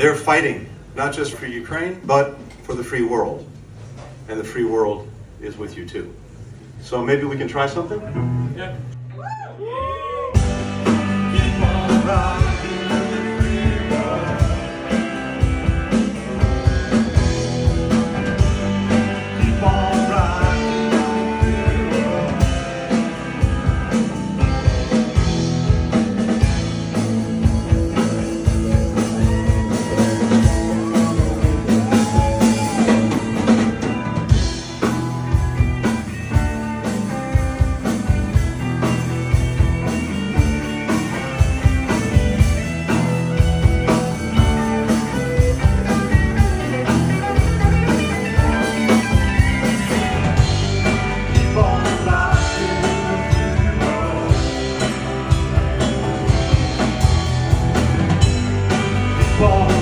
They're fighting, not just for Ukraine, but for the free world. And the free world is with you too. So maybe we can try something? Yeah. Keep on fall